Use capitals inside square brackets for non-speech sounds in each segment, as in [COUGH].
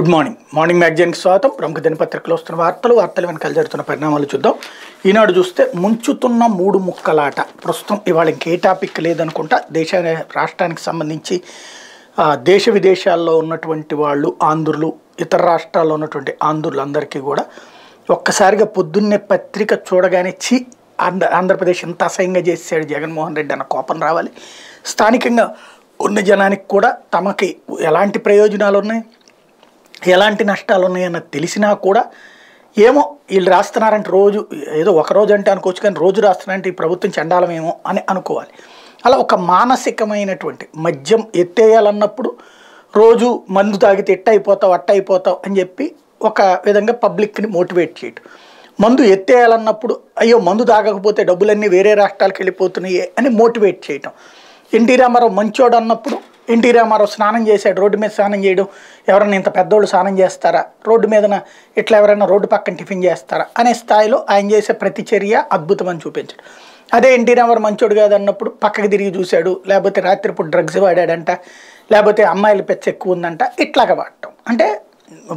Good morning. Morning మ్యాగజైన్కి స్వాగతం. ప్రముఖ దినపత్రికలో వస్తున్న వార్తలు వార్తలు వెనకాల జరుగుతున్న పరిణామాలు చూద్దాం. ఈనాడు చూస్తే ముంచుతున్న మూడు ముక్కలాట. ప్రస్తుతం ఇవాళ ఇంకే టాపిక్ లేదనుకుంటా. దేశ రాష్ట్రానికి సంబంధించి దేశ విదేశాల్లో ఉన్నటువంటి వాళ్ళు ఆంధ్రులు ఇతర రాష్ట్రాల్లో ఉన్నటువంటి ఆంధ్రులందరికీ కూడా ఒక్కసారిగా పొద్దున్నే పత్రిక చూడగానే చి ఆంధ్ర ఆంధ్రప్రదేశ్ ఇంత అసహ్యంగా చేశాడు జగన్మోహన్ రెడ్డి అన్న కోపం రావాలి. స్థానికంగా ఉన్న జనానికి కూడా తమకి ఎలాంటి ప్రయోజనాలు ఉన్నాయి ఎలాంటి నష్టాలు ఉన్నాయన్న తెలిసినా కూడా ఏమో వీళ్ళు రాస్తున్నారంటే రోజు ఏదో ఒక రోజు అంటే అనుకోవచ్చు కానీ రోజు రాస్తున్నారంటే ఈ ప్రభుత్వం చండాలమేమో అని అనుకోవాలి. అలా ఒక మానసికమైనటువంటి మద్యం ఎత్తేయాలన్నప్పుడు రోజు మందు తాగితే ఎట్ట అయిపోతావు అట్ట అయిపోతావు అని చెప్పి ఒక విధంగా పబ్లిక్ని మోటివేట్ చేయటం. మందు ఎత్తేయాలన్నప్పుడు అయ్యో మందు తాగకపోతే డబ్బులన్నీ వేరే రాష్ట్రాలకు వెళ్ళిపోతున్నాయి అని మోటివేట్ చేయటం. ఎన్టీ రామారావు మంచోడు అన్నప్పుడు ఎన్టీ రామారావు స్నానం చేశాడు రోడ్డు మీద స్నానం చేయడం ఎవరైనా ఇంత పెద్దోళ్ళు స్నానం చేస్తారా? రోడ్డు మీదన ఇట్లా ఎవరైనా రోడ్డు పక్కన టిఫిన్ చేస్తారా? అనే స్థాయిలో ఆయన చేసే ప్రతి చర్య అద్భుతమని చూపించాడు. అదే ఎన్టీ రామారావు మంచోడు కాదన్నప్పుడు పక్కకి తిరిగి చూశాడు లేకపోతే రాత్రిపూట డ్రగ్స్ వాడాడంట లేకపోతే అమ్మాయిల పెచ్చ ఎక్కువ ఉందంట ఇట్లాగ వాడటం. అంటే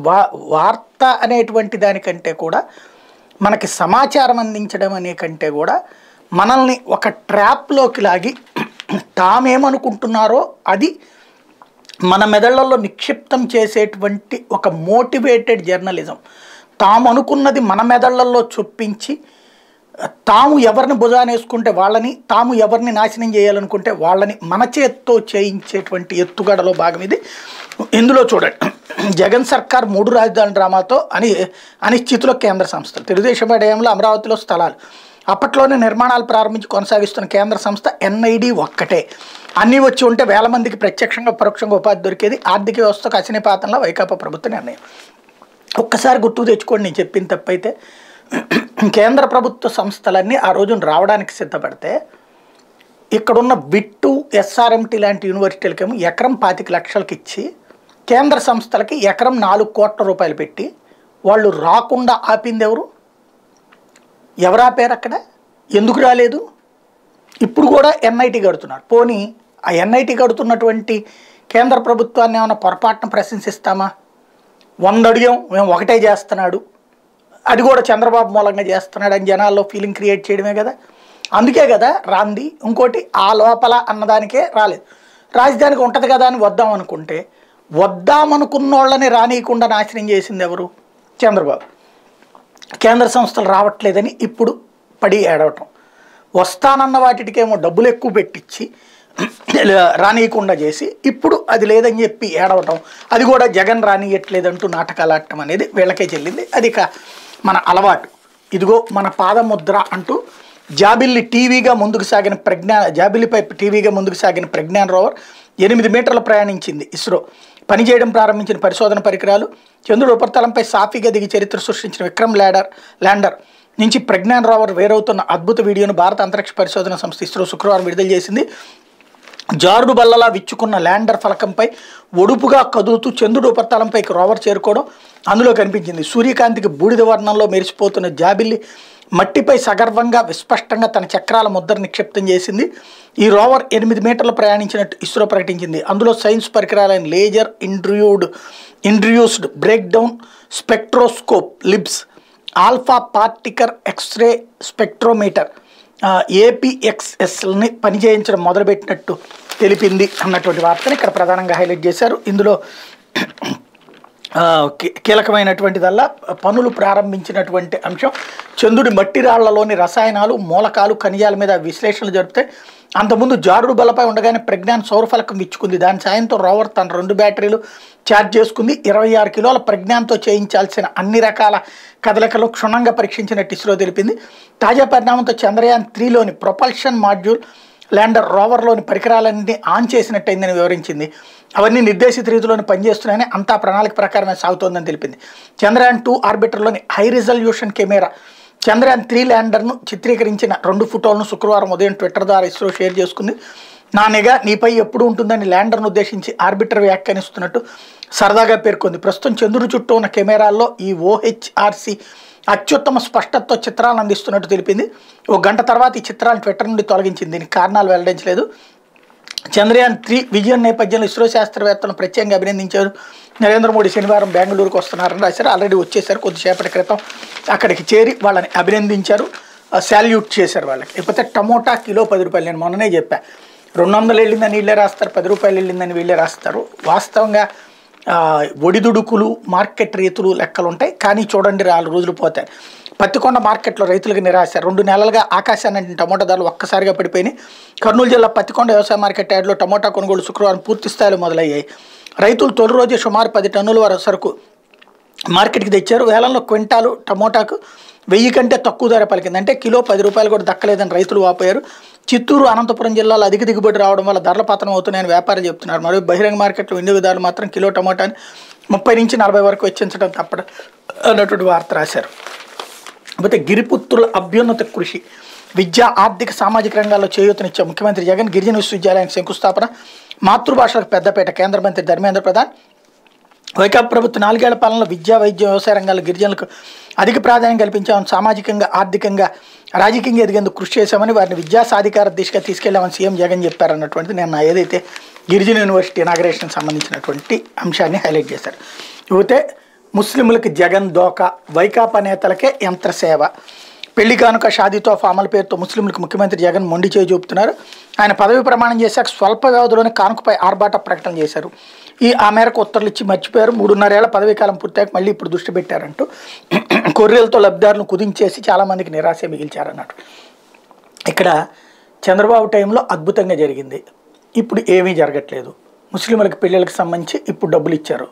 వా వార్త అనేటువంటి దానికంటే కూడా మనకి సమాచారం అందించడం అనే కంటే కూడా మనల్ని ఒక ట్రాప్లోకి లాగి తామేమనుకుంటున్నారో అది మన మెదళ్ళలో నిక్షిప్తం చేసేటువంటి ఒక మోటివేటెడ్ జర్నలిజం. తాము అనుకున్నది మన మెదళ్ళలో చొప్పించి తాము ఎవరిని భుజానేసుకుంటే వాళ్ళని తాము ఎవరిని నాశనం చేయాలనుకుంటే వాళ్ళని మన చేత్తో చేయించేటువంటి ఎత్తుగడలో భాగం ఇది. ఇందులో చూడండి. జగన్ సర్కార్ మూడు రాజధాని డ్రామాతో అని అనిశ్చితిలో కేంద్ర సంస్థలు తెలుగుదేశం హయాంలో అమరావతిలో స్థలాలు. అప్పట్లోనే నిర్మాణాలు ప్రారంభించి కొనసాగిస్తున్న కేంద్ర సంస్థ ఎన్ఐడి ఒక్కటే. అన్నీ వచ్చి ఉంటే వేల మందికి ప్రత్యక్షంగా పరోక్షంగా ఉపాధి దొరికేది ఆర్థిక వ్యవస్థకు అశనిపాతంలో వైకాపా ప్రభుత్వ నిర్ణయం. ఒక్కసారి గుర్తు తెచ్చుకోండి నేను చెప్పిన తప్పైతే. కేంద్ర ప్రభుత్వ సంస్థలన్నీ ఆ రోజున రావడానికి సిద్ధపడితే ఇక్కడున్న బిట్టు ఎస్ఆర్ఎంటి లాంటి యూనివర్సిటీలకేమో ఎకరం పాతిక లక్షలకి ఇచ్చి కేంద్ర సంస్థలకి ఎకరం నాలుగు కోట్ల రూపాయలు పెట్టి వాళ్ళు రాకుండా ఆపింది ఎవరు? ఎవరా పేరు అక్కడ? ఎందుకు రాలేదు? ఇప్పుడు కూడా ఎన్ఐటి కడుతున్నారు. పోనీ ఆ ఎన్ఐటి కడుతున్నటువంటి కేంద్ర ప్రభుత్వాన్ని ఏమైనా పొరపాటున ప్రశంసిస్తామా వంద అడిగాం మేము ఒకటే చేస్తున్నాడు. అది కూడా చంద్రబాబు మూలంగా చేస్తున్నాడు అని జనాల్లో ఫీలింగ్ క్రియేట్ చేయడమే కదా. అందుకే కదా రాంది ఇంకోటి ఆ లోపల అన్నదానికే రాలేదు. రాజధానికి ఉంటుంది కదా అని వద్దాం అనుకుంటే వద్దామనుకున్న వాళ్ళని రానియకుండా నాశనం చేసింది ఎవరు? చంద్రబాబు. కేంద్ర సంస్థలు రావట్లేదని ఇప్పుడు పడి ఏడవటం. వస్తానన్న వాటికేమో డబ్బులు ఎక్కువ పెట్టించి రానియకుండా చేసి ఇప్పుడు అది లేదని చెప్పి ఏడవటం. అది కూడా జగన్ రానియట్లేదంటూ నాటకాలు ఆడటం అనేది వీళ్ళకే చెల్లింది. అది ఇక మన అలవాటు. ఇదిగో మన పాదముద్ర అంటూ జాబిల్లి టీవీగా ముందుకు సాగిన ప్రజ్ఞా జాబిల్లిపై టీవీగా ముందుకు సాగిన ప్రజ్ఞాన్ రోవర్ ఎనిమిది మీటర్లు ప్రయాణించింది ఇస్రో. పనిచేయడం ప్రారంభించిన పరిశోధన పరికరాలు చంద్రుడు ఉపరితలంపై సాఫీగా దిగి చరిత్ర సృష్టించిన విక్రమ్ ల్యాడర్ ల్యాండర్ నుంచి ప్రజ్ఞాన్ రావర్ వేరవుతున్న అద్భుత వీడియోను భారత అంతరిక్ష పరిశోధన సంస్థ ఇస్రో శుక్రవారం విడుదల చేసింది. జారుడు బల్లలా విచ్చుకున్న ల్యాండర్ ఫలకంపై ఒడుపుగా కదులుతూ చంద్రుడు ఉపరితలంపైకి రోవర్ చేరుకోవడం అందులో కనిపించింది. సూర్యకాంతికి బూడిద వర్ణంలో మెరిసిపోతున్న జాబిల్లి మట్టిపై సగర్వంగా విస్పష్టంగా తన చక్రాల ముద్ర నిక్షిప్తం చేసింది. ఈ రోవర్ ఎనిమిది మీటర్లు ప్రయాణించినట్టు ఇస్రో ప్రకటించింది. అందులో science పరికరాలైన laser induced induced breakdown spectroscope LIBS alpha particle X ray spectrometer ఏపీఎక్స్ఎస్ని పనిచేయించడం మొదలుపెట్టినట్టు తెలిపింది అన్నటువంటి వార్తను ఇక్కడ ప్రధానంగా హైలైట్ చేశారు. ఇందులో కీలకమైనటువంటిదల్లా పనులు ప్రారంభించినటువంటి అంశం. చంద్రుడి మట్టి రాళ్ళలోని రసాయనాలు మూలకాలు ఖనిజాల మీద విశ్లేషణలు జరిపితే అంతకుముందు జారుడు బలపై ఉండగానే ప్రజ్ఞాన్ సౌరఫలకం ఇచ్చుకుంది. దాని సాయంతో రోవర్ తన రెండు బ్యాటరీలు ఛార్జ్ చేసుకుంది. ఇరవై ఆరు కిలోల ప్రజ్ఞాన్తో చేయించాల్సిన అన్ని రకాల కదలికలు క్షుణ్ణంగా పరీక్షించినట్టు ఇస్రో తెలిపింది. తాజా పరిణామంతో చంద్రయాన్ త్రీలోని ప్రొపల్షన్ మాడ్యూల్ ల్యాండర్ రోవర్లోని పరికరాలన్నీ ఆన్ చేసినట్టయిందని వివరించింది. అవన్నీ నిర్దేశిత రీతిలోనే పనిచేస్తున్నాయని అంతా ప్రణాళిక ప్రకారమే సాగుతోందని తెలిపింది. Chandrayaan two ఆర్బిటర్లోని high resolution camera. Chandrayaan three ల్యాండర్ను చిత్రీకరించిన రెండు ఫోటోలను శుక్రవారం ఉదయం ట్విట్టర్ ద్వారా ఇస్రో షేర్ చేసుకుంది. నా నిఘా నీపై ఎప్పుడు ఉంటుందని ల్యాండర్ను ఉద్దేశించి ఆర్బిటర్ వ్యాఖ్యానిస్తున్నట్టు సరదాగా పేర్కొంది. ప్రస్తుతం చంద్రుడి చుట్టూ ఉన్న కెమెరాల్లో ఈ ఓహెచ్ఆర్సీ అత్యుత్తమ స్పష్టతతో చిత్రాలను అందిస్తున్నట్టు తెలిపింది. ఒక గంట తర్వాత ఈ చిత్రాలను ట్విట్టర్ నుండి తొలగించింది. దీనికి కారణాలు వెల్లడించలేదు. చంద్రయాన్ త్రీ విజయం నేపథ్యంలో ఇస్రో శాస్త్రవేత్తలను ప్రత్యేకంగా అభినందించారు. నరేంద్ర మోడీ శనివారం బెంగళూరుకు వస్తున్నారని రాశారు. ఆల్రెడీ వచ్చేసారు కొద్దిసేపటి క్రితం. అక్కడికి చేరి వాళ్ళని అభినందించారు. శాల్యూట్ చేశారు వాళ్ళకి. లేకపోతే టమోటా కిలో పది రూపాయలు. నేను మొన్ననే చెప్పాను రెండు వందలు వెళ్ళిందని వీళ్ళే రాస్తారు పది రూపాయలు వెళ్ళిందని వీళ్ళే రాస్తారు. వాస్తవంగా ఒడిదుడుకులు మార్కెట్ రీతులు లెక్కలు ఉంటాయి కానీ చూడండి నాలుగు రోజులు పోతాయి పత్తికొండ మార్కెట్లో రైతులకు నిరాశ. రెండు నెలలుగా ఆకాశాన్ని టమోటా ధరలు ఒక్కసారిగా పడిపోయినాయి. కర్నూలు జిల్లా పత్తికొండ వ్యవసాయ మార్కెట్ యార్డ్లో టమోటా కొనుగోలు శుక్రవారం పూర్తి స్థాయిలో మొదలయ్యాయి. రైతులు తొలి రోజే సుమారు పది టన్నుల వరకు సరుకు మార్కెట్కి తెచ్చారు. వేలంలో క్వింటాలు టమోటాకు వెయ్యి కంటే తక్కువ ధర పలికింది. అంటే కిలో పది రూపాయలు కూడా దక్కలేదని రైతులు వాపోయారు. చిత్తూరు అనంతపురం జిల్లాలో అధిక దిగుబడి రావడం వల్ల ధరల పతనం అవుతున్నాయని వ్యాపారులు చెప్తున్నారు. మరియు బహిరంగ మార్కెట్లో వినియోగదారులు మాత్రం కిలో టమాటాని ముప్పై నుంచి నలభై వరకు వెచ్చించడం తప్ప అన్నటువంటి వార్త రాశారు. కాకపోతే గిరిపుత్రుల అభ్యున్నత కృషి విద్య ఆర్థిక సామాజిక రంగాల్లో చేయూతనిచ్చే ముఖ్యమంత్రి జగన్ గిరిజన విశ్వవిద్యాలయానికి శంకుస్థాపన మాతృభాషలకు పెద్దపేట కేంద్ర మంత్రి ధర్మేంద్ర ప్రధాన్ వైకాపా ప్రభుత్వం నాలుగేళ్ళ పాలనలో విద్యా వైద్య వ్యవసాయ రంగాల్లో గిరిజనులకు అధిక ప్రాధాన్యం కల్పించామని సామాజికంగా ఆర్థికంగా రాజకీయంగా ఎదిగేందుకు కృషి చేశామని వారిని విద్యా సాధికార దిశగా తీసుకెళ్ళామని సీఎం జగన్ చెప్పారన్నటువంటిది నేను ఏదైతే గిరిజన యూనివర్సిటీ ఇనాగరేషన్ సంబంధించినటువంటి అంశాన్ని హైలైట్ చేశారు. ఇకపోతే ముస్లింలకు జగన్ దోక వైకాపా నేతలకే యంత్రసేవ పెళ్ళి కానుక షాదీతో తోఫా అమలు పేరుతో ముస్లింలకు ముఖ్యమంత్రి జగన్ మొండి చేయి చూపుతున్నారు. ఆయన పదవి ప్రమాణం చేశాక స్వల్ప వ్యవధిలోనే కానుకపై ఆర్భాట ప్రకటన చేశారు. ఈ ఆ మేరకు ఉత్తర్వులు ఇచ్చి మర్చిపోయారు. మూడున్నరేళ్ళ పదవీ కాలం పూర్తయ్యాక మళ్ళీ ఇప్పుడు దృష్టి పెట్టారంటూ [CLEARS THROAT] కొర్రెలతో లబ్ధిదారులను కుదించేసి చాలామందికి నిరాశ మిగిల్చారన్నట్టు. ఇక్కడ చంద్రబాబు టైంలో అద్భుతంగా జరిగింది. ఇప్పుడు ఏమీ జరగట్లేదు. ముస్లింలకు పెళ్ళిళ్ళకి సంబంధించి ఇప్పుడు డబ్బులు ఇచ్చారు.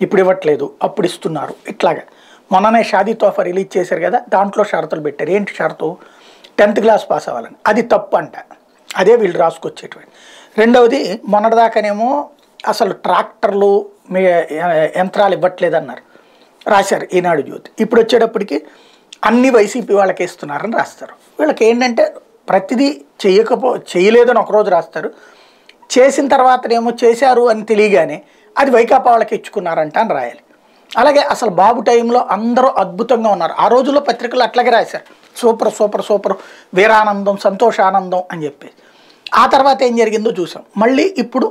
ఇప్పుడు ఇవ్వట్లేదు. అప్పుడు ఇస్తున్నారు. ఇట్లాగా. మొన్ననే షాదీ తోఫా రిలీజ్ చేశారు కదా దాంట్లో షరతులు పెట్టారు. ఏంటి షరతు? టెన్త్ క్లాస్ పాస్ అవ్వాలని. అది తప్పు అంట. అదే వీళ్ళు రాసుకొచ్చేటువంటి. రెండవది మొన్నటిదాకానేమో అసలు ట్రాక్టర్లు మీ యంత్రాలు ఇవ్వట్లేదు అన్నారు రాశారు ఈనాడు జ్యోతి. ఇప్పుడు వచ్చేటప్పటికి అన్ని వైసీపీ వాళ్ళకి ఇస్తున్నారని రాస్తారు. వీళ్ళకి ఏంటంటే ప్రతిదీ చేయకపో చేయలేదని ఒకరోజు రాస్తారు. చేసిన తర్వాతనేమో చేశారు అని తెలియగానే అది వైకాపా వాళ్ళకి ఇచ్చుకున్నారంట అని రాయాలి. అలాగే అసలు బాబు టైంలో అందరూ అద్భుతంగా ఉన్నారు. ఆ రోజుల్లో పత్రికలు అట్లాగే రాశారు. సూపర్ సూపర్ సూపర్ వీరానందం సంతోషానందం అని చెప్పి ఆ తర్వాత ఏం జరిగిందో చూసాం. మళ్ళీ ఇప్పుడు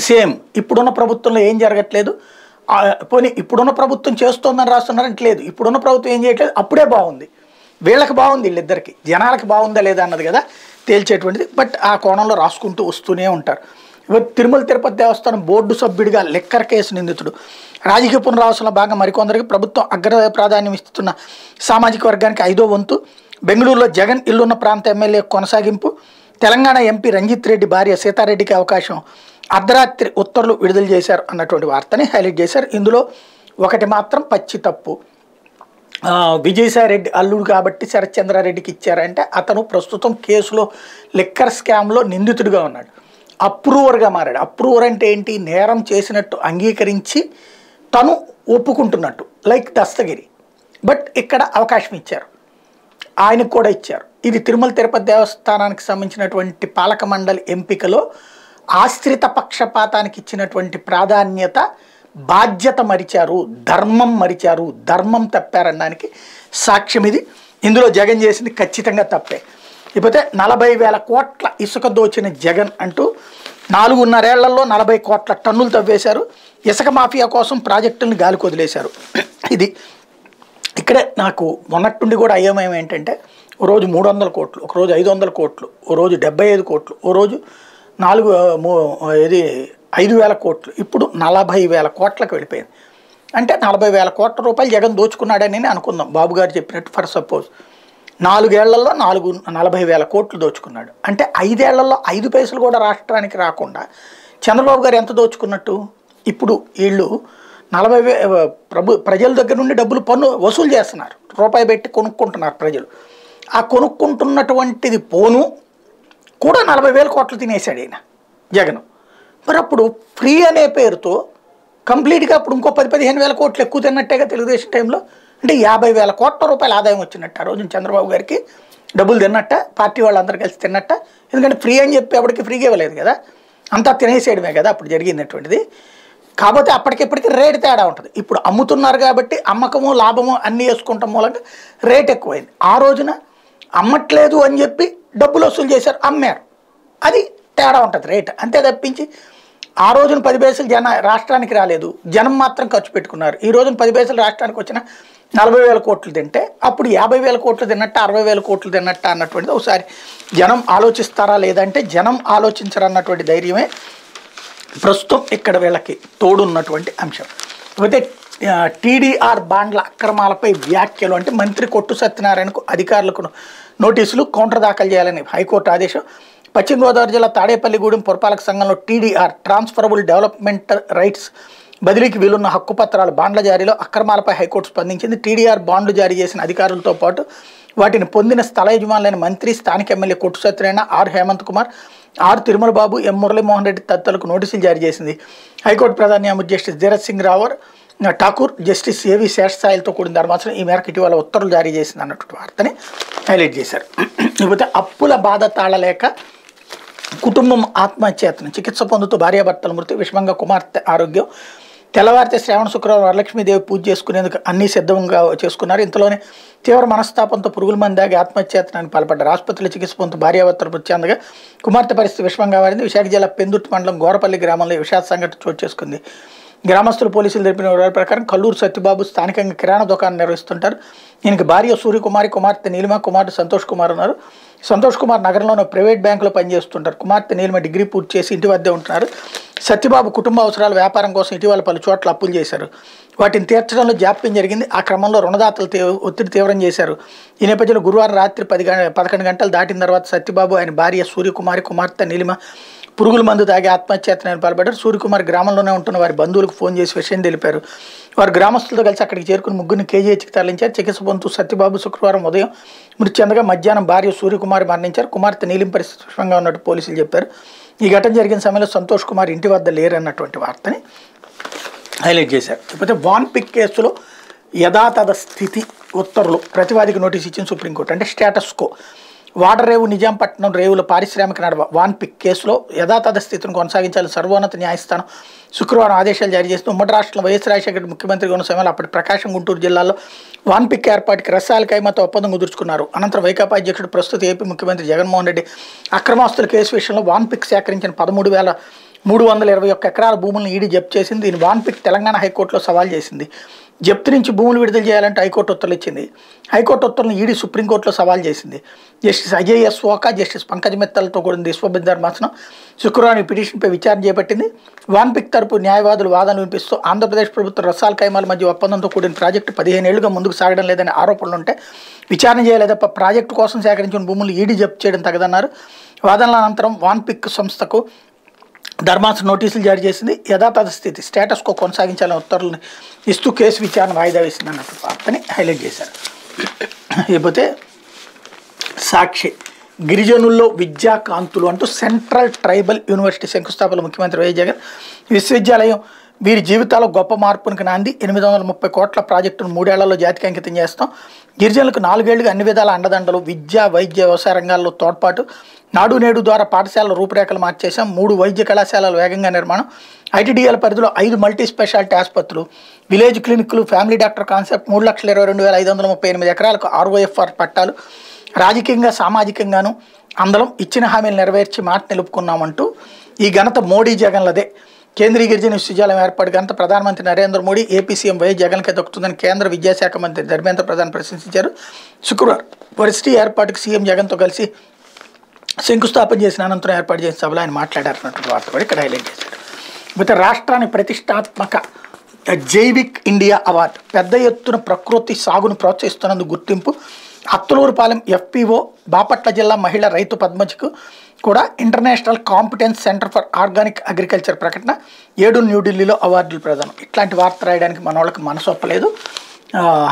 సేమ్ ఇప్పుడున్న ప్రభుత్వంలో ఏం జరగట్లేదు. పోనీ ఇప్పుడున్న ప్రభుత్వం చేస్తోందని రాస్తున్నారంటే లేదు. ఇప్పుడున్న ప్రభుత్వం ఏం చేయట్లేదు. అప్పుడే బాగుంది. వీళ్ళకి బాగుంది వీళ్ళిద్దరికి. జనాలకి బాగుందా లేదా అన్నది కదా తేల్చేటువంటిది. బట్ ఆ కోణంలో రాసుకుంటూ వస్తూనే ఉంటారు. ఇవాళ తిరుమల తిరుపతి దేవస్థానం బోర్డు సభ్యుడిగా లెక్కర్ కేసు నిందితుడు. రాజకీయ పునరావాసంలో భాగంగా మరికొందరికి ప్రభుత్వం అగ్ర ప్రాధాన్యం ఇస్తున్న సామాజిక వర్గానికి ఐదో వంతు. బెంగళూరులో జగన్ ఇల్లున్న ప్రాంత ఎమ్మెల్యే కొనసాగింపు. తెలంగాణ ఎంపీ రంజిత్ రెడ్డి భార్య సీతారెడ్డికి అవకాశం. అర్ధరాత్రి ఉత్తర్వులు విడుదల చేశారు అన్నటువంటి వార్తని హైలైట్ చేశారు. ఇందులో ఒకటి మాత్రం పచ్చి తప్పు. విజయసాయిరెడ్డి విజయసాయి రెడ్డి అల్లుడు కాబట్టి శరత్చంద్రారెడ్డికి ఇచ్చారంటే అతను ప్రస్తుతం కేసులో లిక్కర్ స్కామ్లో నిందితుడిగా ఉన్నాడు. అప్రూవర్గా మారాడు. అప్రూవర్ అంటే ఏంటి? నేరం చేసినట్టు అంగీకరించి తను ఒప్పుకుంటున్నట్టు లైక్ దస్తగిరి. బట్ ఇక్కడ అవకాశం ఇచ్చారు. ఆయనకు కూడా ఇచ్చారు. ఇది తిరుమల తిరుపతి దేవస్థానానికి సంబంధించినటువంటి పాలక మండలి ఎంపికలో ఆశ్రిత పక్షపాతానికి ఇచ్చినటువంటి ప్రాధాన్యత బాధ్యత మరిచారు ధర్మం మరిచారు ధర్మం తప్పారనడానికి సాక్ష్యం ఇది. ఇందులో జగన్ చేసింది ఖచ్చితంగా తప్పే. ఇకపోతే నలభై వేల కోట్ల ఇసుక దోచిన జగన్ అంటూ నాలుగున్నరేళ్ళలో నలభై కోట్ల టన్నులు తవ్వేశారు. ఇసుక మాఫియా కోసం ప్రాజెక్టులను గాలికి వదిలేశారు. ఇది ఇక్కడే నాకు మొన్నట్టుండి కూడా అయోమయం ఏంటంటే ఓ రోజు మూడు వందల కోట్లు ఒక రోజు ఐదు వందల కోట్లు ఓ రోజు డెబ్బై ఐదు కోట్లు ఓ రోజు నాలుగు ఇది ఐదు వేల కోట్లు. ఇప్పుడు నలభై వేల కోట్లకు వెళ్ళిపోయింది. అంటే నలభై వేల కోట్ల రూపాయలు జగన్ దోచుకున్నాడని అనుకుందాం. బాబు గారు చెప్పినట్టు ఫర్ సపోజ్ నాలుగేళ్ళలో నాలుగు నలభై వేల కోట్లు దోచుకున్నాడు. అంటే ఐదేళ్ళలో ఐదు పైసలు కూడా రాష్ట్రానికి రాకుండా చంద్రబాబు గారు ఎంత దోచుకున్నట్టు? ఇప్పుడు వీళ్ళు నలభై వే ప్రభు ప్రజల దగ్గర నుండి డబ్బులు పన్ను వసూలు చేస్తున్నారు. రూపాయి పెట్టి కొనుక్కుంటున్నారు ప్రజలు. ఆ కొనుక్కుంటున్నటువంటిది పోను కూడా నలభై వేల కోట్లు తినేశాడు ఈయన జగన్. మరి అప్పుడు ఫ్రీ అనే పేరుతో కంప్లీట్గా అప్పుడు ఇంకో పది పదిహేను వేల కోట్లు ఎక్కువ తిన్నట్టేగా తెలుగుదేశం టైంలో? అంటే యాభై వేల కోట్ల రూపాయల ఆదాయం వచ్చినట్టు ఆ రోజు చంద్రబాబు గారికి. డబ్బులు తిన్నట్ట పార్టీ వాళ్ళందరూ కలిసి తిన్నట్ట. ఎందుకంటే ఫ్రీ అని చెప్పి అప్పటికి ఫ్రీగా ఇవ్వలేదు కదా. అంతా తినేసేయడమే కదా అప్పుడు జరిగినటువంటిది కాకపోతే అప్పటికిప్పటికి రేటు తేడా ఉంటుంది. ఇప్పుడు అమ్ముతున్నారు కాబట్టి అమ్మకము లాభము అన్నీ వేసుకుంటాం మూలంగా రేట్ ఎక్కువైంది. ఆ రోజున అమ్మట్లేదు అని చెప్పి డబ్బులు వసూలు చేశారు అమ్మారు. అది తేడా ఉంటుంది రేట్. అంతే తప్పించి ఆ రోజున పది పైసలు జన రాష్ట్రానికి రాలేదు. జనం మాత్రం ఖర్చు పెట్టుకున్నారు. ఈ రోజున పది పైసలు రాష్ట్రానికి వచ్చిన నలభై వేల కోట్లు తింటే అప్పుడు యాభై వేల కోట్లు తిన్నట్ట అరవై వేల కోట్లు తిన్నట్ట అన్నటువంటిది ఒకసారి జనం ఆలోచిస్తారా లేదంటే జనం ఆలోచించరన్నటువంటి ధైర్యమే ప్రస్తుతం ఇక్కడ వీళ్ళకి తోడున్నటువంటి అంశం. అయితే టీడీఆర్ బాండ్ల అక్రమాలపై వ్యాఖ్యలు అంటే మంత్రి కొట్టు సత్యనారాయణకు అధికారులకు నోటీసులు కౌంటర్ దాఖలు చేయాలని హైకోర్టు ఆదేశం. పశ్చిమ గోదావరి జిల్లా తాడేపల్లిగూడెం పురపాలక సంఘంలో టీడీఆర్ ట్రాన్స్ఫరబుల్ డెవలప్మెంట్ రైట్స్ బదిలీకి వీలున్న హక్కు పత్రాలు బాండ్ల జారీలో అక్రమాలపై హైకోర్టు స్పందించింది. టీడీఆర్ బాండ్లు జారీ చేసిన అధికారులతో పాటు వాటిని పొందిన స్థల యజమానులైన మంత్రి స్థానిక MLA Kottu Satyanarayana R Hemant Kumar R Tirumala Babu M Muralimohan Reddy తదితరులకు నోటీసులు జారీ చేసింది. హైకోర్టు ప్రధాన న్యాయమూర్తి justice Dheeraj Singh రావర్ Thakur justice A V శేషసాయిలతో కూడిన ధర్మాసనం ఈ మేరకు ఇటీవల ఉత్తర్వులు జారీ చేసింది అన్నటువంటి వార్తని హైలైట్ చేశారు. ఇకపోతే అప్పుల బాధ తాళలేక కుటుంబం ఆత్మహత్యతను చికిత్స పొందుతూ భార్యాభర్తల మృతి విషమంగా కుమార్తె ఆరోగ్యం. తెల్లవారితే శ్రావణ శుక్రవారం వరలక్ష్మీదేవి పూజ చేసుకునేందుకు అన్ని సిద్ధంగా చేసుకున్నారు. ఇంతలోనే తీవ్ర మనస్తాపంతో పురుగుల మందాగి దాగి పాల్పడ్డారు. ఆసుపత్రిలో చికిత్స పొందుతూ భార్యాభర్తలు మృతి చెందగా కుమార్తె పరిస్థితి విషమంగా మారింది. విశాఖ జిల్లా పెందుర్తి మండలం గోరపల్లి గ్రామంలో విషాద సంఘటన చోటు చేసుకుంది. గ్రామస్తులు పోలీసులు తెలిపిన వివరాల ప్రకారం కల్లూరు సత్యబాబు స్థానికంగా కిరాణా దుకాణం నిర్వహిస్తుంటారు. ఈయనకి భార్య సూర్యకుమారి కుమార్తె నీలిమ కుమార్తె సంతోష్ కుమార్ ఉన్నారు. సంతోష్ కుమార్ నగరంలోని ప్రైవేట్ బ్యాంకులో పనిచేస్తుంటారు. కుమార్తె నీలిమ డిగ్రీ పూర్తి చేసి ఇంటి వద్దే ఉంటున్నారు. సత్యబాబు కుటుంబ అవసరాల వ్యాపారం కోసం ఇటీవల పలు చోట్ల అప్పులు చేశారు. వాటిని తీర్చడంలో జాప్యం జరిగింది. ఆ క్రమంలో రుణదాతలు ఒత్తిడి తీవ్రం చేశారు. ఈ నేపథ్యంలో గురువారం రాత్రి పది గ పదకొండు గంటలు దాటిన తర్వాత సత్యబాబు ఆయన భార్య సూర్యకుమారి కుమార్తె నీలిమ పురుగుల మందు తాగి ఆత్మహత్యాయత్నాన్ని పాల్పడ్డారు. సూర్యకుమార్ గ్రామంలోనే ఉంటున్న వారి బంధువులకు ఫోన్ చేసి విషయం తెలిపారు. వారు గ్రామస్తులతో కలిసి అక్కడికి చేరుకుని ముగ్గురిని కేజీహెచ్కి తరలించారు. చికిత్స పొందుతూ సత్యబాబు శుక్రవారం ఉదయం మృతి చెందగా మధ్యాహ్నం భార్య సూర్యకుమార్ మరణించారు. కుమార్తె నీలిం పరిస్థితి విషమంగా ఉన్నట్టు పోలీసులు చెప్పారు. ఈ ఘటన జరిగిన సమయంలో సంతోష్ కుమార్ ఇంటి వద్ద లేరన్నటువంటి వార్తని హైలైట్ చేశారు. లేకపోతే వాన్ పిక్ కేసులో యథాతథ స్థితి ఉత్తర్వులు ప్రతివాదికి నోటీస్ ఇచ్చిన సుప్రీంకోర్టు. అంటే స్టేటస్కో వాడరేవు నిజాంపట్నం రేవుల పారిశ్రామిక నడవ వాన్ పిక్ కేసులో యథాతథ స్థితిని కొనసాగించాలని సర్వోన్నత న్యాయస్థానం శుక్రవారం ఆదేశాలు జారీ చేస్తూ ఉమ్మడి రాష్ట్రంలో వైఎస్ రాజశేఖర ముఖ్యమంత్రిగా ఉన్న సమయంలో అప్పటి ప్రకాశం గుంటూరు జిల్లాలో వాన్ పిక్ ఏర్పాటుకి రసాయల కైమతో ఒప్పందం కుదుర్చుకున్నారు. అనంతరం వైకాపా అధ్యక్షుడు ప్రస్తుత ఏపీ ముఖ్యమంత్రి జగన్మోహన్ రెడ్డి అక్రమాస్తుల కేసు విషయంలో వాన్ పిక్ సేకరించిన పదమూడు వేల మూడు వందల ఇరవై ఒక్క ఎకరాల భూములను ఈడీ జప్తు చేసింది. దీని వాన్ పిక్ తెలంగాణ హైకోర్టులో సవాల్ చేసింది. జప్తు నుంచి భూములు విడుదల చేయాలంటే హైకోర్టు ఉత్తర్వులు ఇచ్చింది. హైకోర్టు ఉత్తర్వులను ఈడీ సుప్రీంకోర్టులో సవాల్ చేసింది. Justice Ajay S Oka justice Pankaj మిత్తల్తో కూడిన విశ్వబింద ధర్మాసనం శుక్రవారం పిటిషన్పై విచారణ చేపట్టింది. వాన్ పిక్ తరపు న్యాయవాదులు వాదనలు వినిపిస్తూ ఆంధ్రప్రదేశ్ ప్రభుత్వం రసాల్ కైమాల మధ్య ఒప్పందంతో కూడిన ప్రాజెక్టు పదిహేను ఏళ్ళుగా ముందుకు సాగడం లేదని ఆరోపణలు ఉంటే విచారణ చేయలేదప్ప ప్రాజెక్టు కోసం సేకరించిన భూములు ఈడీ జప్తు చేయడం తగదన్నారు. వాదనల అనంతరం వాన్ పిక్ సంస్థకు ధర్మాసనం నోటీసులు జారీ చేసింది. యథాతథ స్థితి స్టేటస్కో కొనసాగించాలని ఉత్తర్వులను ఇస్తూ కేసు విచారణ వాయిదా వేసింది అన్నట్టు వార్తని హైలైట్ చేశారు. ఇకపోతే సాక్షి గిరిజనుల్లో విద్యాకాంతులు అంటూ సెంట్రల్ ట్రైబల్ యూనివర్సిటీ శంకుస్థాపన ముఖ్యమంత్రి వైఎస్ జగన్ విశ్వవిద్యాలయం వీరి జీవితాల్లో గొప్ప మార్పునికి నాంది ఎనిమిది వందల ముప్పై కోట్ల ప్రాజెక్టును మూడేళ్ళలో జాతికి అంకితం చేస్తాం. గిరిజనులకు నాలుగేళ్ళుగా అన్ని విధాల అండదండలు విద్య వైద్య వ్యవసాయ రంగాల్లో తోడ్పాటు నాడు నేడు ద్వారా పాఠశాలల రూపురేఖలు మార్చేశాం. మూడు వైద్య కళాశాలలు వేగంగా నిర్మాణం. ఐటీడీఎల్ పరిధిలో ఐదు మల్టీ స్పెషాలిటీ ఆసుపత్రులు విలేజ్ క్లినిక్లు ఫ్యామిలీ డాక్టర్ కాన్సెప్ట్ మూడు లక్షల ఇరవై రెండు వేల ఐదు వందల ముప్పై ఎనిమిది ఎకరాలకు ఆర్ఓఎఫ్ఆర్ పట్టాలు. రాజకీయంగా సామాజికంగాను అందరం ఇచ్చిన హామీలు నెరవేర్చి మాట నిలుపుకున్నామంటూ ఈ ఘనత మోడీ జగన్లదే. కేంద్రీయ గిరిజన విశ్వవిద్యాలయం ఏర్పాటు ఘనత ప్రధానమంత్రి Narendra Modi AP CM YS జగన్కే దక్కుతుందని కేంద్ర విద్యాశాఖ మంత్రి ధర్మేంద్ర ప్రధాన్ ప్రశంసించారు. శుక్రవారం వర్సిటీ ఏర్పాటుకు సీఎం జగన్తో కలిసి శంకుస్థాపన చేసిన అనంతరం ఏర్పాటు చేసిన సభలో ఆయన మాట్లాడారన్నటువంటి వార్త కూడా ఇక్కడ హైలైట్ చేశారు. మిగతా రాష్ట్రాన్ని ప్రతిష్టాత్మక జైవిక్ ఇండియా అవార్డు పెద్ద ఎత్తున ప్రకృతి సాగును ప్రోత్సహిస్తున్నందుకు గుర్తింపు అత్తలూరుపాలెం ఎఫ్పిఓ బాపట్ల జిల్లా మహిళ రైతు పద్మజకు కూడా international competence centre for organic agriculture ప్రకటన. ఏడు న్యూఢిల్లీలో అవార్డులు ప్రదానం. ఇట్లాంటి వార్త రాయడానికి మన వాళ్ళకి మనసొప్పలేదు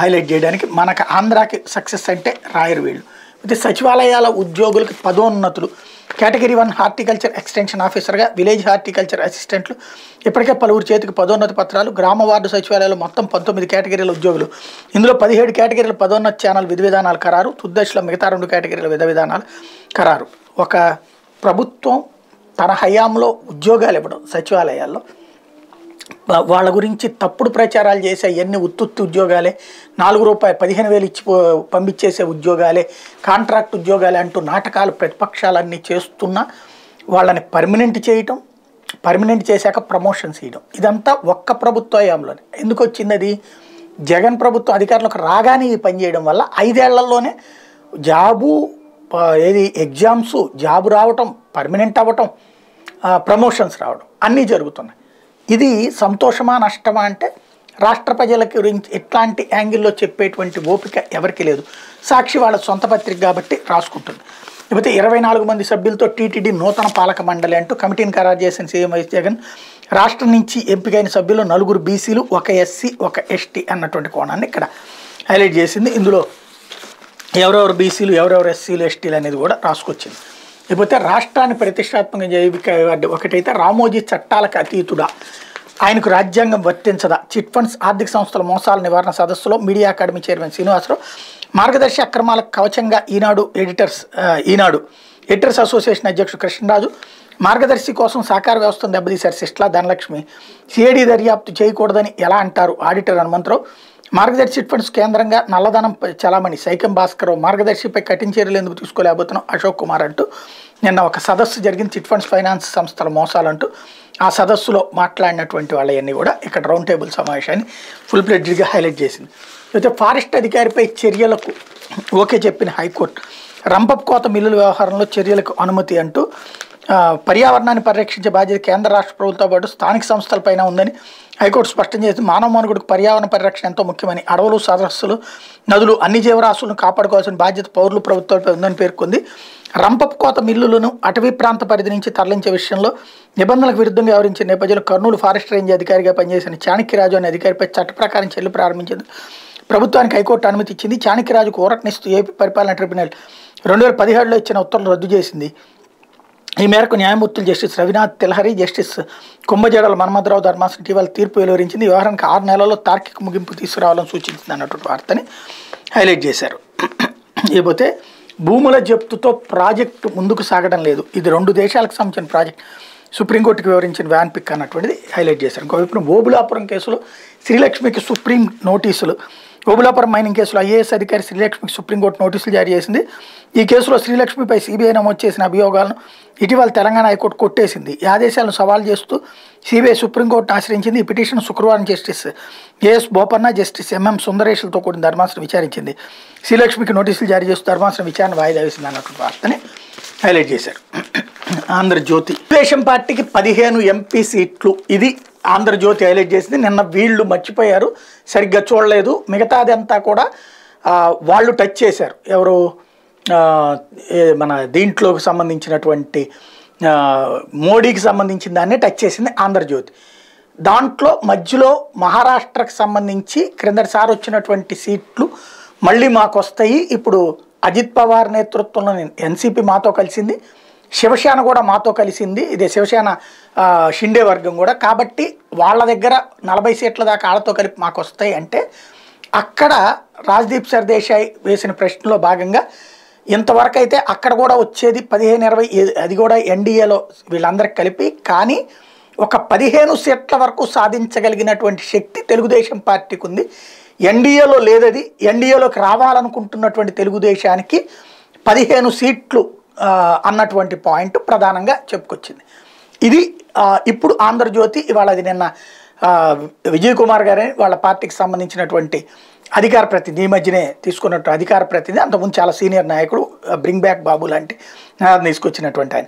హైలైట్ చేయడానికి మనకు ఆంధ్రాకి సక్సెస్ అంటే రాయరు వీళ్ళు. అయితే సచివాలయాల ఉద్యోగులకు పదోన్నతులు. కేటగిరీ వన్ హార్టికల్చర్ ఎక్స్టెన్షన్ ఆఫీసర్గా విలేజ్ హార్టికల్చర్ అసిస్టెంట్లు ఇప్పటికే పలువురు చేతికి పదోన్నతి పత్రాలు. గ్రామ వార్డు సచివాలయాలు మొత్తం పంతొమ్మిది కేటగిరీల ఉద్యోగులు. ఇందులో పదిహేడు కేటగిరీల పదోన్నతి ఛానల్ విధి విధానాలు ఖరారు. తుద్దశలో మిగతా రెండు కేటగిరీల విధ విధానాలు ఖరారు. ఒక ప్రభుత్వం తన హయాంలో ఉద్యోగాలు ఇవ్వడం సచివాలయాల్లో. వాళ్ళ గురించి తప్పుడు ప్రచారాలు చేసే ఎన్ని ఉత్తుత్తి ఉద్యోగాలే నాలుగు రూపాయలు పదిహేను వేలు ఇచ్చి పంపించేసే ఉద్యోగాలే కాంట్రాక్ట్ ఉద్యోగాలే అంటూ నాటకాలు ప్రతిపక్షాలన్నీ చేస్తున్నా వాళ్ళని పర్మనెంట్ చేయటం పర్మనెంట్ చేశాక ప్రమోషన్స్ ఇవ్వడం ఇదంతా ఒక్క ప్రభుత్వ హయాంలోనే. ఎందుకు వచ్చింది అది జగన్ ప్రభుత్వం అధికారంలోకి రాగానే ఈ పని చేయడం వల్ల ఐదేళ్ళలోనే జాబు ఏది ఎగ్జామ్స్ జాబ్ రావటం పర్మనెంట్ అవ్వటం ప్రమోషన్స్ రావడం అన్నీ జరుగుతున్నాయి. ఇది సంతోషమా నష్టమా అంటే రాష్ట్ర ప్రజల గురించి ఎట్లాంటి యాంగిల్లో చెప్పేటువంటి ఓపిక ఎవరికి లేదు. సాక్షి వాళ్ళ సొంత పత్రిక కాబట్టి రాసుకుంటుంది. లేకపోతే ఇరవై నాలుగు మంది సభ్యులతో టీటీడీ నూతన పాలక మండలి అంటూ కమిటీని ఖరారు చేసిన సీఎం వైఎస్ జగన్ రాష్ట్రం నుంచి ఎంపికైన సభ్యులు నలుగురు బీసీలు ఒక ఎస్సీ ఒక ఎస్టీ అన్నటువంటి కోణాన్ని ఇక్కడ హైలైట్ చేసింది. ఇందులో ఎవరెవరు బీసీలు ఎవరెవరు ఎస్సీలు ఎస్టీలు అనేది కూడా రాసుకొచ్చింది. లేకపోతే రాష్ట్రాన్ని ప్రతిష్టాత్మక జైవిక ఒకటైతే రామోజీ చట్టాలకు అతీతుడా? ఆయనకు రాజ్యాంగం వర్తించదా? చిట్ ఫండ్స్ ఆర్థిక సంస్థల మోసాల నివారణ సదస్సులో media academy chairman Srinivasarao Margadarsi అక్రమాలకు కవచంగా Eenadu editors Eenadu editors association అధ్యక్షుడు కృష్ణరాజు మార్గదర్శి కోసం సహకార వ్యవస్థను దెబ్బతీశారు సిస్ట్లా ధనలక్ష్మి. సిఐడి దర్యాప్తు చేయకూడదని ఎలా అంటారు ఆడిటర్ హనుమంతరావు? మార్గదర్శి చిట్ ఫండ్స్ కేంద్రంగా నల్లధనం చలామణి సైకం భాస్కర్ మార్గదర్శిపై కఠిన చర్యలు ఎందుకు తీసుకోలేకపోతున్నాం అశోక్ కుమార్ అంటూ. నిన్న ఒక సదస్సు జరిగింది. చిట్ ఫండ్స్ ఫైనాన్స్ సంస్థల మోసాలంటూ. ఆ సదస్సులో మాట్లాడినటువంటి వాళ్ళవన్నీ కూడా ఇక్కడ రౌండ్ టేబుల్ సమావేశాన్ని ఫుల్ ప్లెడ్జ్గా హైలైట్ చేసింది. అయితే ఫారెస్ట్ అధికారిపై చర్యలకు ఓకే చెప్పిన హైకోర్టు రంపప్ కోత మిల్లుల వ్యవహారంలో చర్యలకు అనుమతి అంటూ పర్యావరణాన్ని పరిరక్షించే బాధ్యత కేంద్ర రాష్ట్ర ప్రభుత్వంతో పాటు స్థానిక సంస్థలపైన ఉందని హైకోర్టు స్పష్టం చేసి మానవ మనుగుడికి పర్యావరణ పరిరక్షణ ఎంతో ముఖ్యమని అడవులు సదస్సులు నదులు అన్ని జీవరాశులను కాపాడుకోవాల్సిన బాధ్యత పౌరులు ప్రభుత్వాలపై ఉందని పేర్కొంది. రంపపు కోత మిల్లులను అటవీ ప్రాంత పరిధి నుంచి తరలించే విషయంలో నిబంధనలకు విరుద్ధంగా వ్యవహరించిన నేపథ్యంలో కర్నూలు ఫారెస్ట్ రేంజ్ అధికారిగా పనిచేసిన చాణక్యరాజు అనే అధికారిపై చట్ట ప్రకారం చెల్లు ప్రారంభించింది. ప్రభుత్వానికి హైకోర్టు అనుమతి ఇచ్చింది. చాణక్యరాజుకు ఊరటనిస్తూ ఏపీ పరిపాలనా ట్రిబ్యునల్ రెండు వేల పదిహేడులో ఇచ్చిన ఉత్తర్వులు రద్దు చేసింది. ఈ మేరకు న్యాయమూర్తులు జస్టిస్ రవినాథ్ తెల్హరి జస్టిస్ కుంభజడల మన్మధరావు ధర్మాసనం ఇటీవల తీర్పు వెలువరించింది. వ్యవహారానికి ఆరు నెలల్లో తార్కిక ముగింపు తీసుకురావాలని సూచించింది అన్నటువంటి వార్తని హైలైట్ చేశారు. ఇకపోతే భూముల జప్తుతో ప్రాజెక్టు ముందుకు సాగడం లేదు. ఇది రెండు దేశాలకు సంబంధించిన ప్రాజెక్ట్. సుప్రీంకోర్టుకి వివరించిన వ్యాన్ పిక్ అన్నటువంటిది హైలైట్ చేశారు. ఇంకోవైపు ఓబులాపురం కేసులో శ్రీలక్ష్మికి సుప్రీం నోటీసులు. ఓబులాపురం మైనింగ్ కేసులో ఐఏఎస్ అధికారి శ్రీలక్ష్మికి సుప్రీంకోర్టు నోటీసులు జారీ చేసింది. ఈ కేసులో శ్రీలక్ష్మిపై సిబిఐ నమోదు చేసిన అభియోగాలను ఇటీవల తెలంగాణ హైకోర్టు కొట్టేసింది. ఈ ఆదేశాలను సవాల్ చేస్తూ సిబిఐ సుప్రీంకోర్టును ఆశ్రయించింది ఈ పిటిషన్ శుక్రవారం justice A S Bopanna justice M M సుందరేష్లతో కూడిన ధర్మాసనం విచారించింది. శ్రీలక్ష్మికి నోటీసులు జారీ చేస్తూ ధర్మాసనం విచారణ వాయిదా వేసింది అన్నటువంటి వార్తని హైలైట్ చేశారు. ఆంధ్రజ్యోతి. తెలుగుదేశం పార్టీకి పదిహేను ఎంపీ సీట్లు. ఇది ఆంధ్రజ్యోతి హైలైట్ చేసింది. నిన్న వీళ్ళు మర్చిపోయారు. సరిగ్గా చూడలేదు. మిగతాదంతా కూడా వాళ్ళు టచ్ చేశారు. ఎవరు మన దీంట్లోకి సంబంధించినటువంటి మోడీకి సంబంధించిన దాన్ని టచ్ చేసింది ఆంధ్రజ్యోతి. దాంట్లో మధ్యలో మహారాష్ట్రకు సంబంధించి క్రిందటిసారి వచ్చినటువంటి సీట్లు మళ్ళీ మాకు వస్తాయి ఇప్పుడు అజిత్ పవార్ నేతృత్వంలో ఎన్సీపీ మాతో కలిసింది. శివసేన కూడా మాతో కలిసింది. ఇదే శివసేన షిండే వర్గం కూడా. కాబట్టి వాళ్ళ దగ్గర నలభై సీట్ల దాకా వాళ్ళతో కలిపి మాకు వస్తాయి అంటే అక్కడ రాజ్దీప్ సర్దేశాయ్ వేసిన ప్రశ్నలో భాగంగా ఇంతవరకు అయితే అక్కడ కూడా వచ్చేది పదిహేను ఇరవై అది కూడా ఎన్డీఏలో వీళ్ళందరికి కలిపి. కానీ ఒక పదిహేను సీట్ల వరకు సాధించగలిగినటువంటి శక్తి తెలుగుదేశం పార్టీకి ఉంది. ఎన్డీఏలో లేదది. ఎన్డీఏలోకి రావాలనుకుంటున్నటువంటి తెలుగుదేశానికి పదిహేను సీట్లు అన్నటువంటి పాయింట్ ప్రధానంగా చెప్పుకొచ్చింది. ఇది ఇప్పుడు ఆంధ్రజ్యోతి ఇవాళ అది నిన్న విజయ్ కుమార్ గారే వాళ్ళ పార్టీకి సంబంధించినటువంటి అధికార ప్రతినిధి ఈ మధ్యనే తీసుకున్నట్టు అధికార ప్రతినిధి అంతకుముందు చాలా సీనియర్ నాయకుడు బ్రింగ్ బ్యాక్ బాబు లాంటి తీసుకొచ్చినటువంటి ఆయన.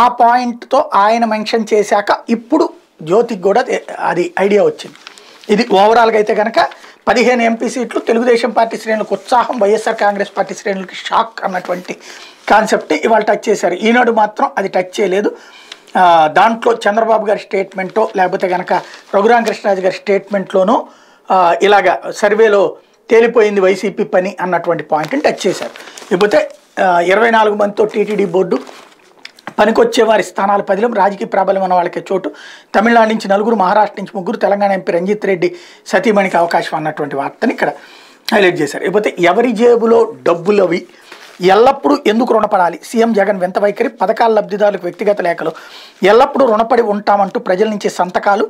ఆ పాయింట్తో ఆయన మెన్షన్ చేశాక ఇప్పుడు జ్యోతికి కూడా అది ఐడియా వచ్చింది. ఇది ఓవరాల్గా అయితే కనుక పదిహేను ఎంపీ సీట్లు తెలుగుదేశం పార్టీ శ్రేణులకు ఉత్సాహం వైఎస్ఆర్ కాంగ్రెస్ పార్టీ శ్రేణులకి షాక్ అన్నటువంటి కాన్సెప్ట్ ఇవాళ టచ్ చేశారు. ఈనాడు మాత్రం అది టచ్ చేయలేదు. దాంట్లో చంద్రబాబు గారి స్టేట్మెంటో లేకపోతే కనుక రఘురామకృష్ణరాజు గారి స్టేట్మెంట్లోనో ఇలాగ సర్వేలో తేలిపోయింది వైసీపీ పని అన్నటువంటి పాయింట్ని టచ్ చేశారు. ఇకపోతే ఇరవై నాలుగు మందితో టీటీడీ బోర్డు పనికొచ్చే వారి స్థానాలు పదిలం. రాజకీయ ప్రాబల్యం ఉన్న వాళ్ళకి చోటు. తమిళనాడు నుంచి నలుగురు మహారాష్ట్ర నుంచి ముగ్గురు తెలంగాణ ఎంపీ రంజిత్ రెడ్డి సతీమణికి అవకాశం అన్నటువంటి వార్తని ఇక్కడ హైలైట్ చేశారు. ఇకపోతే ఎవరి జేబులో డబ్బులు అవి ఎల్లప్పుడూ ఎందుకు రుణపడాలి? సీఎం జగన్ వింత వైఖరి పథకాల లబ్ధిదారులకు వ్యక్తిగత లేఖలు. ఎల్లప్పుడూ రుణపడి ఉంటామంటూ ప్రజల నుంచి సంతకాలు.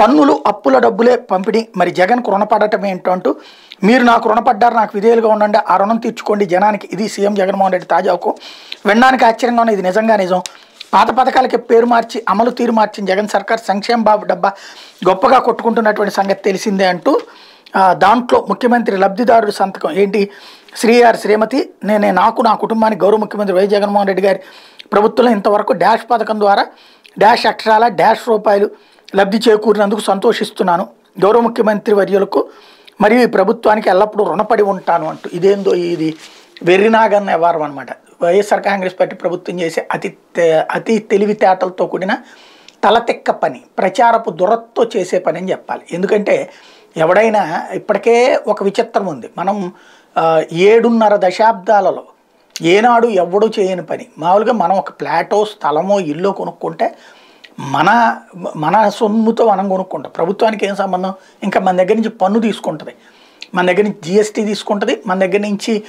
పన్నులు అప్పుల డబ్బులే పంపిణీ. మరి జగన్కు రుణపడటం ఏంటో అంటూ మీరు నాకు రుణపడ్డారు నాకు విధేయులుగా ఉండండి ఆ రుణం తీర్చుకోండి జనానికి. ఇది సీఎం జగన్మోహన్ రెడ్డి తాజాకు. వినడానికి ఆశ్చర్యంగా ఉన్న ఇది నిజంగా నిజం. పాత పథకాలకి పేరు మార్చి అమలు తీరు మార్చిన జగన్ సర్కార్ సంక్షేమ బాబు డబ్బా గొప్పగా కొట్టుకుంటున్నటువంటి సంగతి తెలిసిందే అంటూ దాంట్లో ముఖ్యమంత్రి లబ్ధిదారుడి సంతకం. ఏంటి? శ్రీఆర్ శ్రీమతి నేనే నాకు నా కుటుంబానికి గౌరవ ముఖ్యమంత్రి వై జగన్మోహన్ రెడ్డి గారి ప్రభుత్వంలో ఇంతవరకు డాష్ పథకం ద్వారా డాష్ అక్షరాల డాష్ రూపాయలు లబ్ధి చేకూరినందుకు సంతోషిస్తున్నాను. గౌరవ ముఖ్యమంత్రి వర్యులకు మరియు ఈ ప్రభుత్వానికి ఎల్లప్పుడూ రుణపడి ఉంటాను అంటూ ఇదేందో ఇది వెర్రినాగన్న వ్యవహారం అనమాట వైఎస్ఆర్ కాంగ్రెస్ పార్టీ ప్రభుత్వం చేసే అతి అతి తెలివితేటలతో కూడిన తలతెక్క పని ప్రచారపు దురత్తో చేసే పని అని చెప్పాలి. ఎందుకంటే ఎవడైనా ఇప్పటికే ఒక విచిత్రం ఉంది. మనం ఏడున్నర దశాబ్దాలలో ఏనాడు ఎవడు చేయని పని. మామూలుగా మనం ఒక ప్లాటో స్థలమో ఇల్లు కొనుక్కుంటే మన మన సొమ్ముతో మనం కొనుక్కుంటాం. ప్రభుత్వానికి ఏం సంబంధం? ఇంకా మన దగ్గర నుంచి పన్ను తీసుకుంటుంది. మన దగ్గర నుంచి జిఎస్టీ తీసుకుంటుంది. మన దగ్గర నుంచి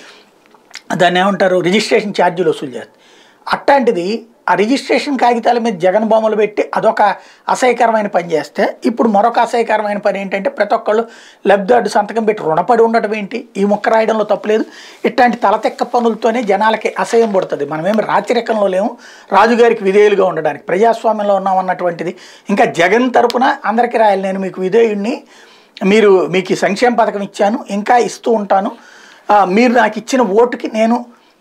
దాన్ని ఏమంటారు? రిజిస్ట్రేషన్ ఛార్జీలు వసూలు చేస్తుంది అట్లాంటిది ఆ రిజిస్ట్రేషన్ కాగితాల మీద జగన్ బొమ్మలు పెట్టి అదొక అసహ్యకరమైన పని చేస్తే ఇప్పుడు మరొక అసహ్యకరమైన పని ఏంటంటే ప్రతి ఒక్కళ్ళు లబ్ధిదారుడు సంతకం పెట్టి రుణపడి ఉండటం ఏంటి? ఈ ముక్క రాయడంలో తప్పులేదు ఇట్లాంటి తలతెక్క పనులతోనే జనాలకి అసహ్యం పడుతుంది. మనమేమి రాచరికంలో లేము. రాజుగారికి విధేయులుగా ఉండడానికి ప్రజాస్వామ్యంలో ఉన్నాం అన్నటువంటిది. ఇంకా జగన్ తరపున అందరికీ రాయాలి. నేను మీకు విధేయుడిని మీరు మీకు ఈ సంక్షేమ పథకం ఇచ్చాను. ఇంకా ఇస్తూ ఉంటాను. మీరు నాకు ఇచ్చిన ఓటుకి నేను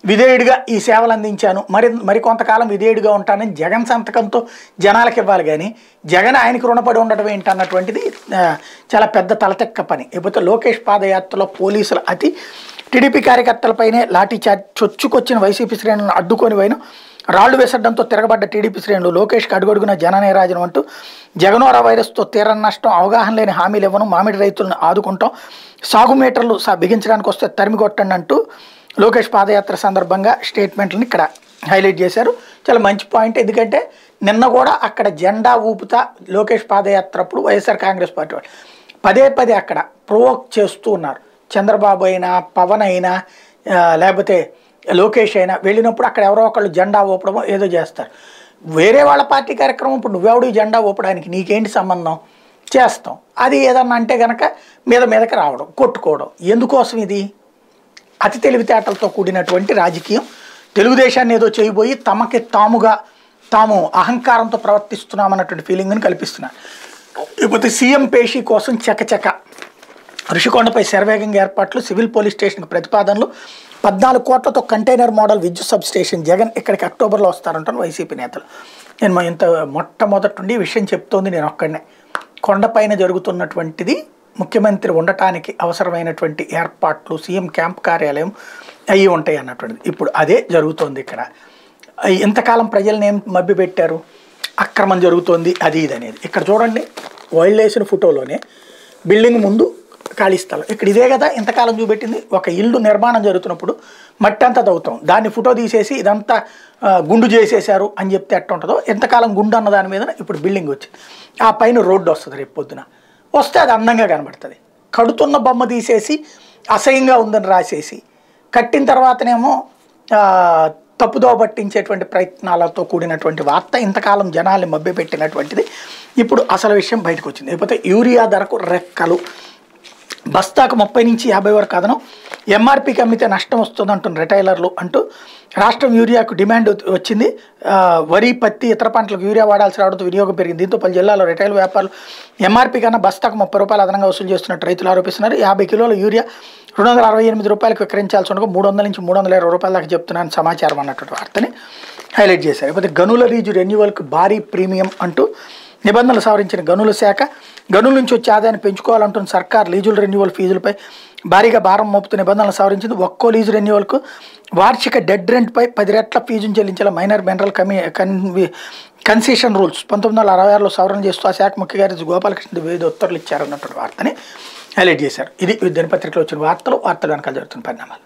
విధేయుడిగా ఈ సేవలు అందించాను. మరి మరి కొంతకాలం విధేయుడిగా ఉంటానని జగన్ సంతకంతో జనాలకు ఇవ్వాలి కానీ జగన్ ఆయనకు రుణపడి ఉండటం ఏంటి అన్నటువంటిది చాలా పెద్ద తలతెక్క పని. ఇకపోతే లోకేష్ పాదయాత్రలో పోలీసుల అతి టీడీపీ కార్యకర్తలపైనే లాఠీ చొచ్చుకొచ్చిన వైసీపీ శ్రేణులను అడ్డుకొని పోయిన రాళ్ళు వేసడంతో తిరగబడ్డ టీడీపీ శ్రేణులు లోకేష్కి అడుగడుగున జననేరాజనం అంటూ జగనోరా వైరస్తో తీర నష్టం అవగాహన లేని హామీలు ఇవ్వను మామిడి రైతులను ఆదుకుంటాం సాగు మీటర్లు బిగించడానికి వస్తే తరిమి కొట్టండి అంటూ లోకేష్ పాదయాత్ర సందర్భంగా స్టేట్మెంట్లను ఇక్కడ హైలైట్ చేశారు. చాలా మంచి పాయింట్. ఎందుకంటే నిన్న కూడా అక్కడ జెండా ఊపుతా లోకేష్ పాదయాత్ర అప్పుడు వైఎస్ఆర్ కాంగ్రెస్ పార్టీ వాళ్ళు పదే పదే అక్కడ ప్రొవోక్ చేస్తూ ఉన్నారు. చంద్రబాబు అయినా పవన్ అయినా లేకపోతే లోకేష్ అయినా వెళ్ళినప్పుడు అక్కడ ఎవరో ఒకళ్ళు జెండా ఊపడమో ఏదో చేస్తారు. వేరే వాళ్ళ పార్టీ కార్యక్రమం ఇప్పుడు నువ్వెవడు జెండా ఊపడానికి నీకేంటి సంబంధం? చేస్తాం. అది ఏదన్నా అంటే కనుక మీద మీదకి రావడం కొట్టుకోవడం. ఎందుకోసం ఇది? అతి తెలివితేటలతో కూడినటువంటి రాజకీయం. తెలుగుదేశాన్ని ఏదో చేయబోయి తమకి తాముగా తాము అహంకారంతో ప్రవర్తిస్తున్నామన్నటువంటి ఫీలింగ్ని కల్పిస్తున్నారు. ఇకపోతే సీఎం పేషీ కోసం చకచక ఋషికొండపై శరవేగంగా ఏర్పాట్లు సివిల్ పోలీస్ స్టేషన్కి ప్రతిపాదనలు పద్నాలుగు కోట్లతో కంటైనర్ మోడల్ విద్యుత్ సబ్ స్టేషన్ జగన్ ఇక్కడికి అక్టోబర్లో వస్తారంటారు వైసీపీ నేతలు. నేను మా ఇంత మొట్టమొదటి నుండి ఈ విషయం చెప్తోంది నేను ఒక్కడనే. కొండపైన జరుగుతున్నటువంటిది ముఖ్యమంత్రి ఉండటానికి అవసరమైనటువంటి ఏర్పాట్లు సీఎం క్యాంప్ కార్యాలయం అయ్యి ఉంటాయి అన్నటువంటిది. ఇప్పుడు అదే జరుగుతోంది ఇక్కడ. ఇంతకాలం ప్రజల్ని ఏం మభ్యపెట్టారు? అక్రమం జరుగుతోంది అది ఇది అనేది. ఇక్కడ చూడండి వైల్డ్ వేసిన ఫోటోలోనే బిల్డింగ్ ముందు ఖాళీ స్థలం. ఇక్కడ ఇదే కదా ఇంతకాలం చూపెట్టింది. ఒక ఇల్లు నిర్మాణం జరుగుతున్నప్పుడు మట్టి అంతా తవ్వుతాం. దాన్ని ఫోటో తీసేసి ఇదంతా గుండు చేసేసారు అని చెప్తే ఎట్ట ఉంటుందో ఎంతకాలం గుండు అన్న దాని మీద ఇప్పుడు బిల్డింగ్ వచ్చింది. ఆ పైన రోడ్డు వస్తుంది రేపు పొద్దున. వస్తే అది అందంగా కనబడుతుంది. కడుతున్న బొమ్మ తీసేసి అసహ్యంగా ఉందని రాసేసి కట్టిన తర్వాతనేమో తప్పుదో పట్టించేటువంటి ప్రయత్నాలతో కూడినటువంటి వార్త ఇంతకాలం జనాల్ని మభ్యపెట్టినటువంటిది ఇప్పుడు అసలు విషయం బయటకు వచ్చింది లేకపోతే యూరియా ధరకు రెక్కలు. బస్తాకు ముప్పై నుంచి యాభై వరకు అదనం. ఎంఆర్పీకి అమ్మితే నష్టం వస్తుంది అంటున్న రిటైలర్లు అంటూ రాష్ట్రం యూరియాకు డిమాండ్ వచ్చింది. వరి పత్తి ఇతర పంటలకు యూరియా వాడాల్సి రావడంతో వినియోగం పెరిగింది. దీంతో పలు జిల్లాలో రిటైల్ వ్యాపారులు ఎంఆర్పీ కన్నా బస్తాకు ముప్పై రూపాయలు అదనంగా వసూలు చేస్తున్నట్టు రైతులు ఆరోపిస్తున్నారు. యాభై కిలోల యూరియా రెండు వందల అరవై ఎనిమిది రూపాయలకు విక్రయించాల్సి ఉండగా మూడు వందల నుంచి మూడు వందల ఇరవై రూపాయల దాకా చెప్తున్నాను సమాచారం అన్నటువంటి వార్తని హైలైట్ చేశారు. లేకపోతే గనుల రీజు రెన్యువల్కు భారీ ప్రీమియం అంటూ నిబంధనలు సవరించిన గనుల శాఖ గనుల నుంచి వచ్చే ఆదాయాన్ని పెంచుకోవాలంటున్న సర్కార్ లీజుల రెన్యువల్ ఫీజులపై భారీగా భారం మోపుతూ నిబంధనలు సవరించింది. ఒక్కో లీజు రెన్యువల్కు వార్షిక డెడ్ రెంట్పై పది రెట్ల ఫీజును చెల్లించేలా మైనర్ మినరల్ కమి కన్వి కన్సెషన్ రూల్స్ పంతొమ్మిది వందల అరవై ఆరులో సవరణ చేస్తూ ఆ శాఖ ముఖ్య కార్యదర్శి గోపాలకృష్ణ వివిధ ఉత్తర్వులు ఇచ్చారన్నటువంటి వార్తని హైలైట్ చేశారు. ఇది దినపత్రికలో వచ్చిన వార్తలు వార్తలు వెనకాల జరుగుతున్న పరిణామాలు.